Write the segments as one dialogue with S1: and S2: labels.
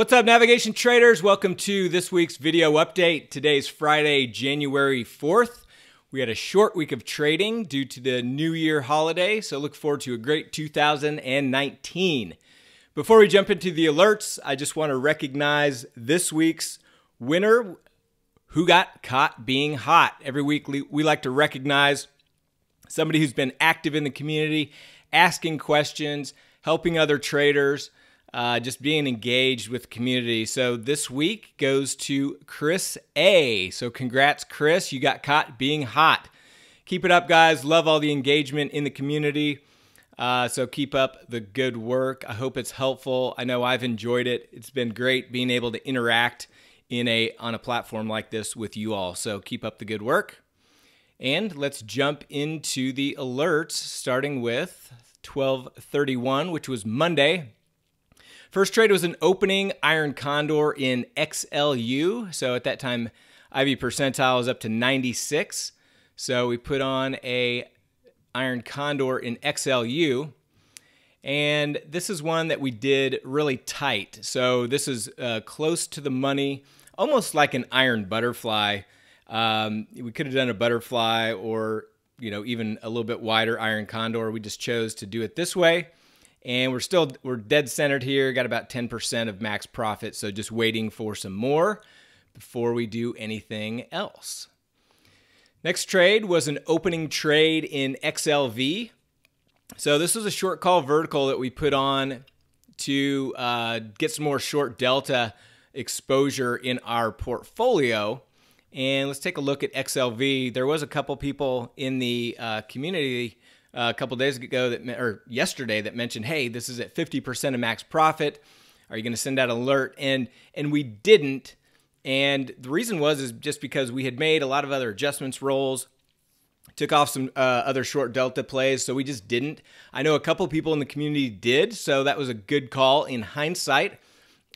S1: What's up, navigation traders? Welcome to this week's video update. Today's Friday, January 4th. We had a short week of trading due to the New Year holiday, so look forward to a great 2019. Before we jump into the alerts, I just want to recognize this week's winner who got caught being hot. Every week, we like to recognize somebody who's been active in the community, asking questions, helping other traders uh, just being engaged with community. So this week goes to Chris A. So congrats, Chris. You got caught being hot. Keep it up, guys. Love all the engagement in the community. Uh, so keep up the good work. I hope it's helpful. I know I've enjoyed it. It's been great being able to interact in a on a platform like this with you all. So keep up the good work. And let's jump into the alerts, starting with 1231, which was Monday. First trade was an opening iron condor in XLU. So at that time, IV percentile was up to 96. So we put on a iron condor in XLU. And this is one that we did really tight. So this is uh, close to the money, almost like an iron butterfly. Um, we could have done a butterfly or, you know, even a little bit wider iron condor. We just chose to do it this way and we're still we're dead centered here. Got about 10% of max profit so just waiting for some more before we do anything else. Next trade was an opening trade in xlv so this was a short call vertical that we put on to uh, get some more short delta exposure in our portfolio. And let's take a look at xlv there was a couple people in the uh, community a couple days ago that or yesterday that mentioned, "Hey, this is at 50% of max profit. Are you going to send out an alert?" And and we didn't. And the reason was is just because we had made a lot of other adjustments rolls, took off some uh, other short delta plays, so we just didn't. I know a couple people in the community did, so that was a good call in hindsight.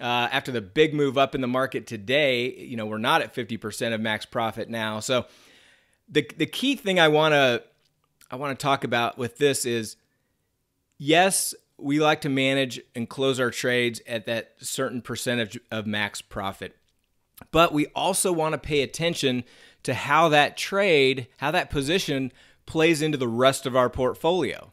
S1: Uh, after the big move up in the market today, you know we're not at 50% of max profit now. So the the key thing I want to I want to talk about with this is yes, we like to manage and close our trades at that certain percentage of max profit. But we also want to pay attention to how that trade, how that position plays into the rest of our portfolio.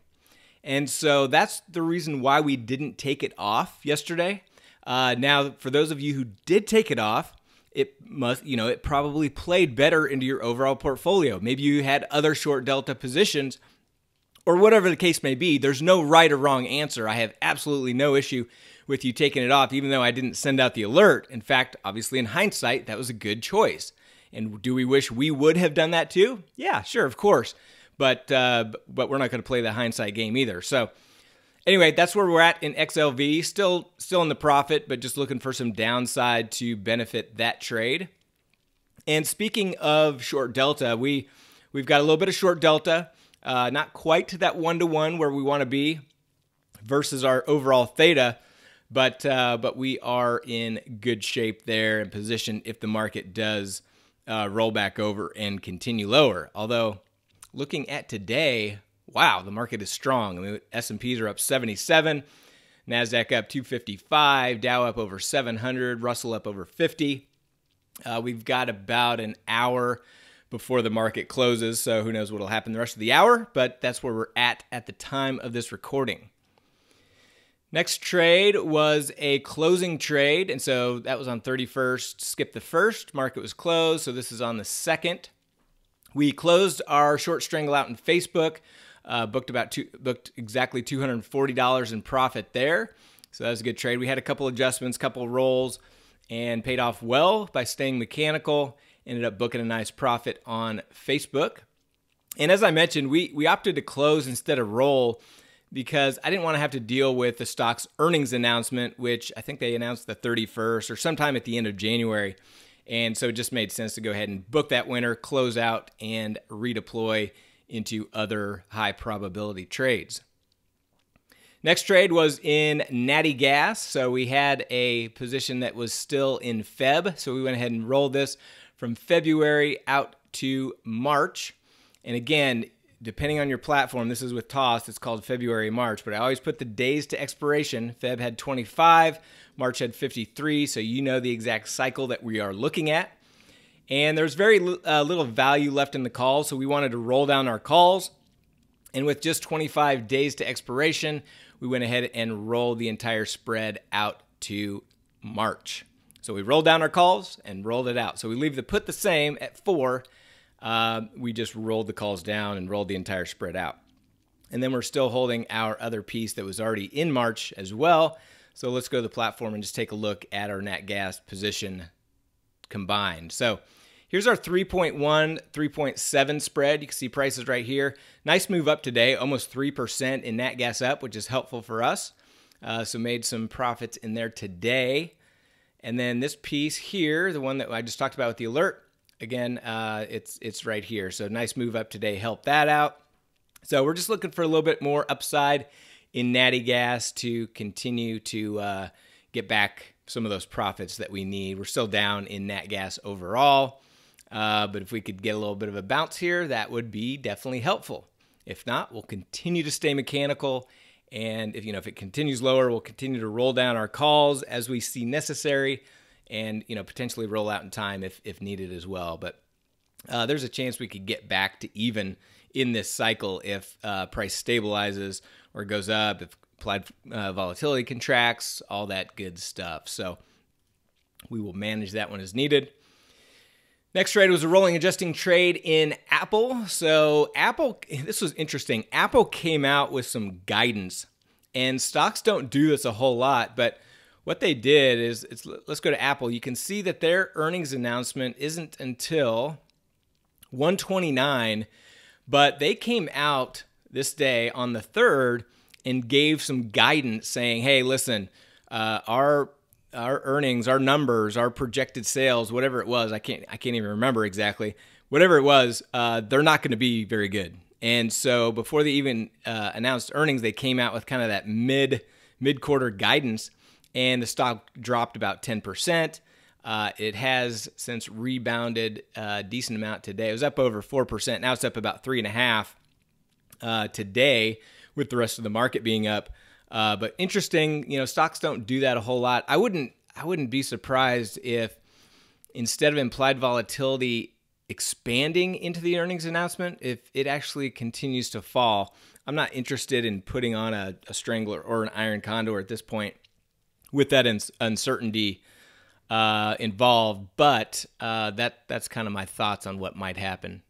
S1: And so that's the reason why we didn't take it off yesterday. Uh, now, for those of you who did take it off, it must, you know, it probably played better into your overall portfolio. Maybe you had other short delta positions or whatever the case may be. There's no right or wrong answer. I have absolutely no issue with you taking it off, even though I didn't send out the alert. In fact, obviously, in hindsight, that was a good choice. And do we wish we would have done that too? Yeah, sure, of course. But uh, but we're not going to play the hindsight game either. So anyway, that's where we're at in XLV. Still still in the profit, but just looking for some downside to benefit that trade. And speaking of short delta, we we've got a little bit of short delta, uh, not quite to that one to one where we want to be versus our overall theta, but uh, but we are in good shape there and position if the market does uh, roll back over and continue lower. Although looking at today, wow, the market is strong. I mean, S&Ps are up 77, Nasdaq up 255, Dow up over 700, Russell up over 50. Uh, we've got about an hour before the market closes, so who knows what will happen the rest of the hour, but that's where we're at at the time of this recording. Next trade was a closing trade, and so that was on 31st. Skip the first, market was closed, so this is on the second. We closed our short strangle out in Facebook uh, booked about two, booked exactly $240 in profit there. So that was a good trade. We had a couple adjustments, couple rolls, and paid off well by staying mechanical. Ended up booking a nice profit on Facebook. And as I mentioned, we we opted to close instead of roll because I didn't want to have to deal with the stock's earnings announcement, which I think they announced the 31st or sometime at the end of January. And so it just made sense to go ahead and book that winner, close out, and redeploy into other high probability trades. Next trade was in Natty Gas. So we had a position that was still in Feb. So we went ahead and rolled this from February out to March. And again, depending on your platform, this is with TOS, it's called February, March, but I always put the days to expiration. Feb had 25, March had 53, so you know the exact cycle that we are looking at. And there's very uh, little value left in the call, so we wanted to roll down our calls. And with just 25 days to expiration, we went ahead and rolled the entire spread out to March. So we rolled down our calls and rolled it out. So we leave the put the same at four. Uh, we just rolled the calls down and rolled the entire spread out. And then we're still holding our other piece that was already in March as well. So let's go to the platform and just take a look at our nat gas position combined. So here's our 3.1, 3.7 spread. You can see prices right here. Nice move up today, almost 3% in nat gas up, which is helpful for us. Uh, so made some profits in there today. And then this piece here, the one that I just talked about with the alert, again, uh, it's it's right here. So nice move up today, help that out. So we're just looking for a little bit more upside in Natty Gas to continue to uh, get back some of those profits that we need. We're still down in Nat Gas overall, uh, but if we could get a little bit of a bounce here, that would be definitely helpful. If not, we'll continue to stay mechanical and if you know if it continues lower, we'll continue to roll down our calls as we see necessary, and you know potentially roll out in time if if needed as well. But uh, there's a chance we could get back to even in this cycle if uh, price stabilizes or goes up, if implied uh, volatility contracts, all that good stuff. So we will manage that one as needed. Next trade was a rolling adjusting trade in Apple. So, Apple, this was interesting. Apple came out with some guidance, and stocks don't do this a whole lot, but what they did is let's go to Apple. You can see that their earnings announcement isn't until 129, but they came out this day on the 3rd and gave some guidance saying, hey, listen, uh, our our earnings, our numbers, our projected sales, whatever it was, I can't I can't even remember exactly. Whatever it was, uh, they're not going to be very good. And so before they even uh, announced earnings, they came out with kind of that mid mid quarter guidance, and the stock dropped about ten percent. Uh, it has since rebounded a decent amount today. It was up over four percent. Now it's up about three and a half uh, today, with the rest of the market being up. Uh, but interesting, you know, stocks don't do that a whole lot. I wouldn't I wouldn't be surprised if instead of implied volatility expanding into the earnings announcement, if it actually continues to fall. I'm not interested in putting on a, a strangler or an iron condor at this point with that uncertainty uh, involved. But uh, that that's kind of my thoughts on what might happen.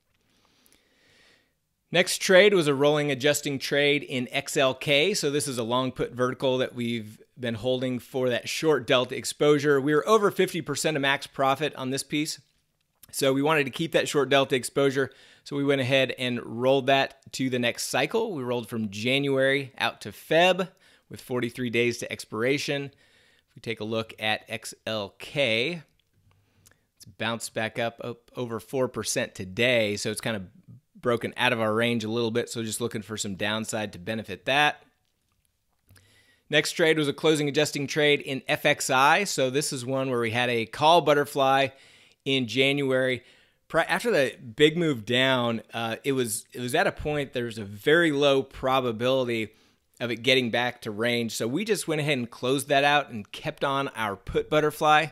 S1: Next trade was a rolling adjusting trade in XLK. So this is a long put vertical that we've been holding for that short delta exposure. We were over 50% of max profit on this piece. So we wanted to keep that short delta exposure. So we went ahead and rolled that to the next cycle. We rolled from January out to Feb with 43 days to expiration. If we take a look at XLK, it's bounced back up, over 4% today. So it's kind of broken out of our range a little bit, so just looking for some downside to benefit that. Next trade was a closing adjusting trade in FXI. So this is one where we had a call butterfly in January. After the big move down, uh, it was it was at a point there's a very low probability of it getting back to range. So we just went ahead and closed that out and kept on our put butterfly.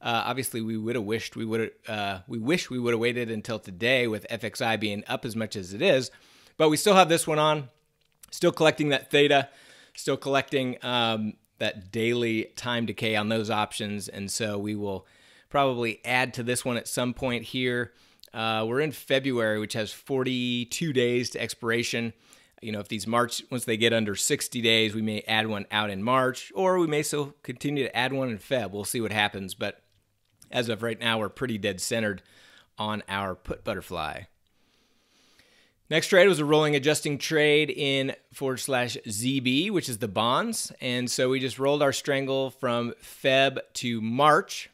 S1: Uh, obviously, we would have wished we would uh, we wish we would have waited until today with FXI being up as much as it is, but we still have this one on, still collecting that theta, still collecting um, that daily time decay on those options, and so we will probably add to this one at some point here. Uh, we're in February, which has 42 days to expiration. You know, if these March, once they get under 60 days, we may add one out in March, or we may still continue to add one in Feb. We'll see what happens. But as of right now, we're pretty dead centered on our put butterfly. Next trade was a rolling adjusting trade in forward slash ZB, which is the bonds. And so we just rolled our strangle from Feb to March.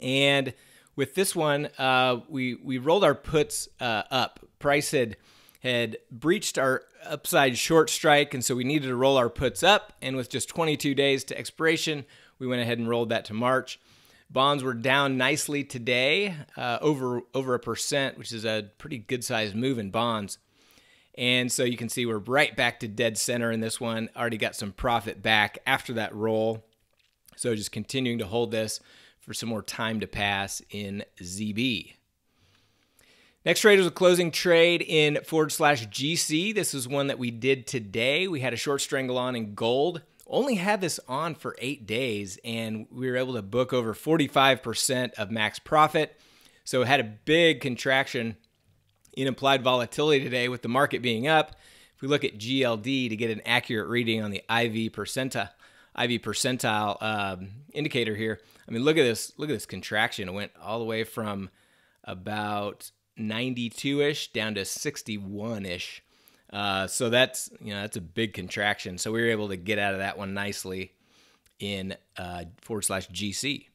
S1: And with this one, uh, we, we rolled our puts uh, up. Price had, had breached our upside short strike, and so we needed to roll our puts up. And with just 22 days to expiration, we went ahead and rolled that to March. Bonds were down nicely today, uh, over over a percent, which is a pretty good sized move in bonds. And so you can see we're right back to dead center in this one. Already got some profit back after that roll. So just continuing to hold this for some more time to pass in ZB. Next trade was a closing trade in forward slash GC. This is one that we did today. We had a short strangle on in gold. Only had this on for eight days, and we were able to book over 45% of max profit. So it had a big contraction in implied volatility today with the market being up. If we look at GLD to get an accurate reading on the IV percentile, IV percentile um, indicator here, I mean, look at this. Look at this contraction. It went all the way from about 92-ish down to 61-ish. Uh, so that's you know that's a big contraction. So we were able to get out of that one nicely in uh, forward slash GC.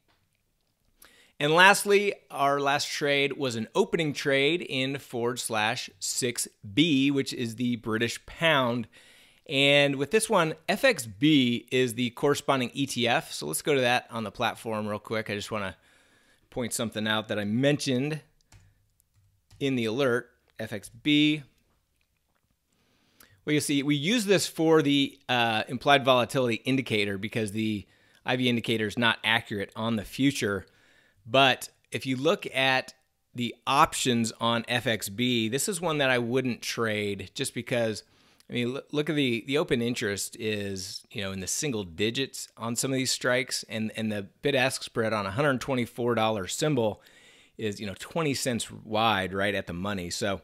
S1: And lastly, our last trade was an opening trade in forward slash 6B, which is the British pound. And with this one, FXB is the corresponding ETF. So let's go to that on the platform real quick. I just want to point something out that I mentioned in the alert. FXB. Well, you see, we use this for the uh, implied volatility indicator because the IV indicator is not accurate on the future. But if you look at the options on FXB, this is one that I wouldn't trade just because. I mean, look at the the open interest is you know in the single digits on some of these strikes, and and the bid ask spread on a hundred twenty four dollar symbol is you know twenty cents wide right at the money. So,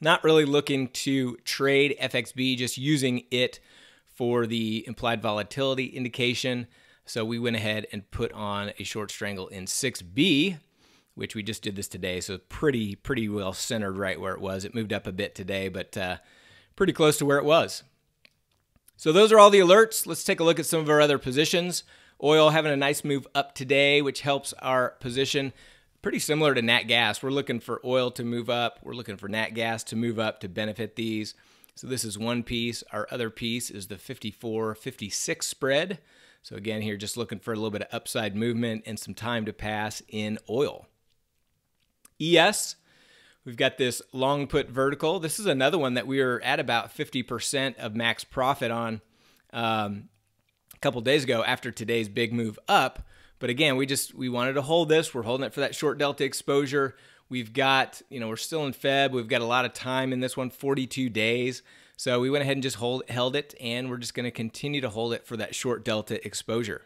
S1: not really looking to trade FXB, just using it for the implied volatility indication. So we went ahead and put on a short strangle in 6B, which we just did this today. So pretty, pretty well centered right where it was. It moved up a bit today, but uh, pretty close to where it was. So those are all the alerts. Let's take a look at some of our other positions. Oil having a nice move up today, which helps our position. Pretty similar to nat gas. We're looking for oil to move up. We're looking for nat gas to move up to benefit these. So this is one piece. Our other piece is the 54-56 spread. So again, here just looking for a little bit of upside movement and some time to pass in oil. ES, we've got this long put vertical. This is another one that we were at about 50% of max profit on um, a couple days ago after today's big move up. But again, we just we wanted to hold this. We're holding it for that short delta exposure. We've got, you know, we're still in Feb. We've got a lot of time in this one, 42 days. So we went ahead and just hold, held it, and we're just going to continue to hold it for that short delta exposure.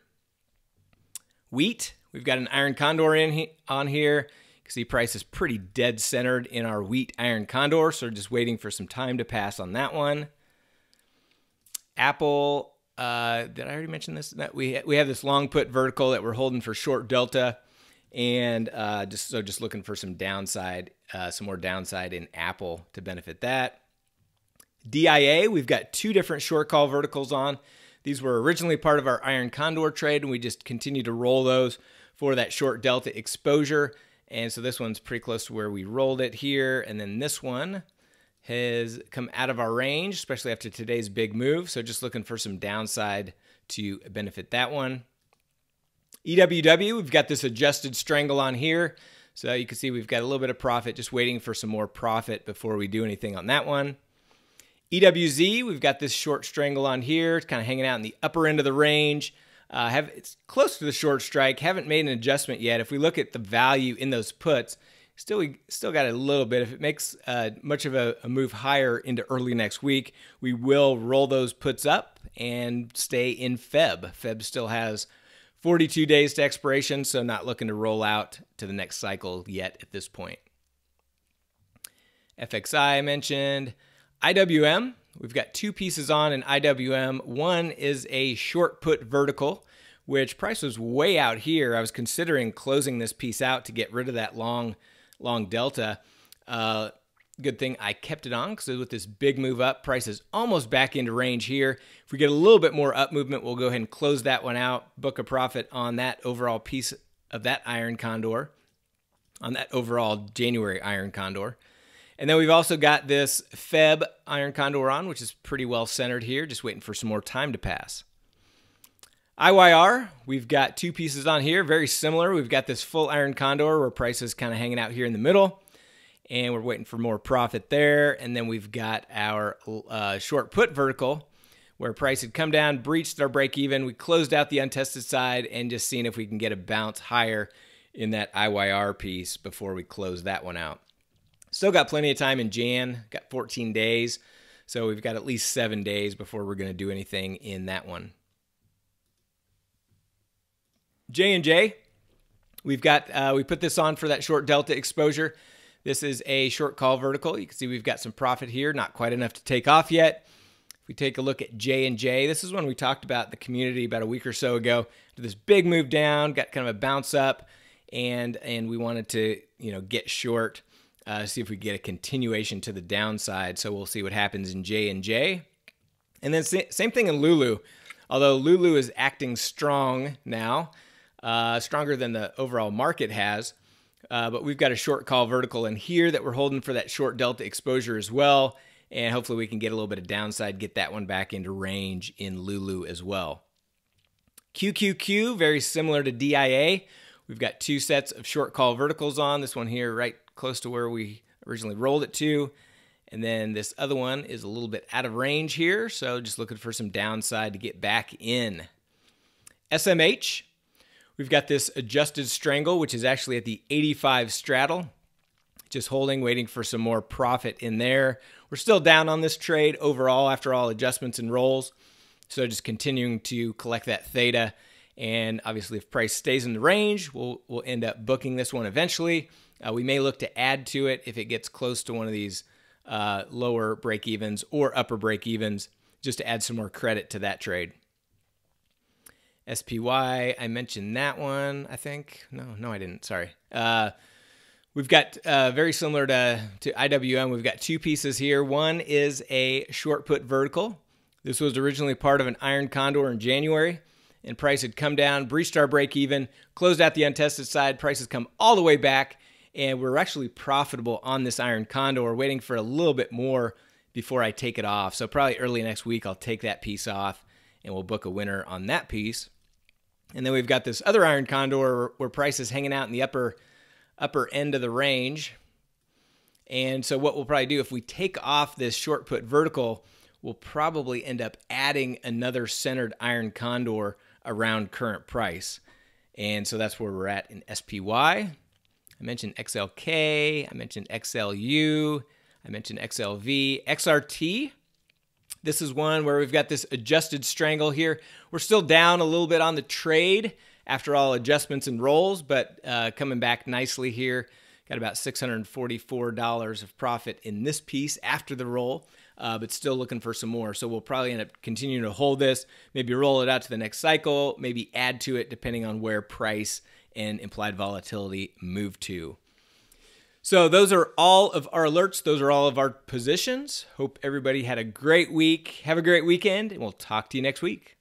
S1: Wheat, we've got an iron condor in he, on here. You can see price is pretty dead centered in our wheat iron condor, so just waiting for some time to pass on that one. Apple, uh, did I already mention this? That we we have this long put vertical that we're holding for short delta, and uh, just so just looking for some downside, uh, some more downside in Apple to benefit that. DIA, we've got two different short call verticals on. These were originally part of our iron condor trade, and we just continue to roll those for that short delta exposure. And so this one's pretty close to where we rolled it here. And then this one has come out of our range, especially after today's big move. So just looking for some downside to benefit that one. EWW, we've got this adjusted strangle on here. So you can see we've got a little bit of profit, just waiting for some more profit before we do anything on that one. EWZ, we've got this short strangle on here. It's kind of hanging out in the upper end of the range. Uh, have It's close to the short strike. Haven't made an adjustment yet. If we look at the value in those puts, still we still got a little bit. If it makes uh, much of a, a, move higher into early next week, we will roll those puts up and stay in Feb. Feb still has 42 days to expiration, so not looking to roll out to the next cycle yet at this point. FXI I mentioned. IWM, we've got two pieces on in IWM. One is a short put vertical, which price was way out here. I was considering closing this piece out to get rid of that long, long delta. Uh, good thing I kept it on because with this big move up, price is almost back into range here. If we get a little bit more up movement, we'll go ahead and close that one out, book a profit on that overall piece of that iron condor, on that overall January iron condor. And then we've also got this Feb Iron Condor on, which is pretty well centered here, just waiting for some more time to pass. IYR, we've got two pieces on here, very similar. We've got this full Iron Condor where price is kind of hanging out here in the middle. and we're waiting for more profit there. And then we've got our uh, short put vertical where price had come down, breached our break even. We closed out the untested side and just seeing if we can get a bounce higher in that IYR piece before we close that one out. Still got plenty of time in Jan, got 14 days. So we've got at least seven days before we're going to do anything in that one. J and J, we've got uh, we put this on for that short delta exposure. This is a short call vertical. You can see we've got some profit here, not quite enough to take off yet. If we take a look at J and J, this is one we talked about the community about a week or so ago. Did This big move down, got kind of a bounce up, and and we wanted to you know get short, uh, see if we get a continuation to the downside. So we'll see what happens in J and J, and then same thing in Lulu. Although Lulu is acting strong now, uh, stronger than the overall market has. Uh, but we've got a short call vertical in here that we're holding for that short delta exposure as well. And hopefully we can get a little bit of downside, get that one back into range in Lulu as well. QQQ, very similar to DIA. We've got two sets of short call verticals on. This one here right close to where we originally rolled it to. And then this other one is a little bit out of range here. So just looking for some downside to get back in. SMH, We've got this adjusted strangle, which is actually at the 85 straddle. Just holding, waiting for some more profit in there. We're still down on this trade overall after all adjustments and rolls. So just continuing to collect that theta. And obviously, if price stays in the range, we'll, we'll end up booking this one eventually. Uh, we may look to add to it if it gets close to one of these uh, lower break evens or upper break evens, just to add some more credit to that trade. SPY. I mentioned that one, I think. No, no, I didn't. Sorry. Uh, we've got uh, very similar to, to IWM. We've got two pieces here. One is a short put vertical. This was originally part of an iron condor in January, and price had come down, breached our break even, closed out the untested side. Prices come all the way back, and we're actually profitable on this iron condor. Waiting for a little bit more before I take it off. So probably early next week, I'll take that piece off, and we'll book a winner on that piece. And then we've got this other iron condor where price is hanging out in the upper upper end of the range. And so what we'll probably do if we take off this short put vertical, we'll probably end up adding another centered iron condor around current price. And so that's where we're at in SPY. I mentioned XLK, I mentioned XLU, I mentioned XLV, XRT. This is one where we've got this adjusted strangle here. We're still down a little bit on the trade after all adjustments and rolls, but uh, coming back nicely here. Got about $644 of profit in this piece after the roll, uh, but still looking for some more. So we'll probably end up continuing to hold this, maybe roll it out to the next cycle, maybe add to it depending on where price and implied volatility move to. So those are all of our alerts. Those are all of our positions. Hope everybody had a great week. Have a great weekend, and we'll talk to you next week.